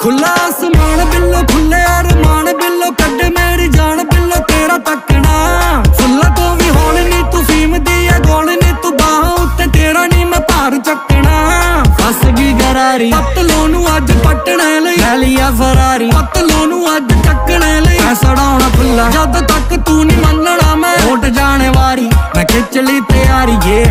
ਖੁੱਲਾ ਅਸਮਾਨ ਬਿੱਲੋ ਖੁੱਲੇ ਅਰਮਾਨ ਬਿੱਲੋ, ਕੱਢ ਮੇਰੀ ਜਾਨ ਬਿੱਲੋ, ਤੇਰਾ ਤੱਕਣਾ ਫੁੱਲਾ ਤੋਂ ਵੀ ਹੌਲ ਨੀ ਤੂੰ ਫੀਮ ਦੀ ਆ ਗੋਲ ਨੀ ਤੂੰ ਬਾਹਾਂ ਉੱਤੇ, ਤੇਰਾ ਨੀ ਮੈਂ ਭਾਰ ਚੱਕਣਾ। ਫਸ ਗਈ ਗਰਾਰੀ, ਪਤਲੋ ਨੂੰ ਅੱਜ ਪਟਣੇ ਲਈ। ਲੈ ਲਿਆ ਫਰਾਰੀ, ਪਤਲੋ ਨੂੰ ਅੱਜ ਚੱਕਣੇ ਲਈ। ਐ ਸੜਾਉਣਾ ਫੁੱਲਾ, ਜਦ ਤੱਕ ਤੂੰ ਨਹੀਂ ਮੰਨਣਾ ਮੈਂ। ਹੋਟ ਜਾਣੇ ਵਾਰੀ, ਮੈਂ ਖਿੱਚ ਲਈ ਤਿਆਰੀ ਏ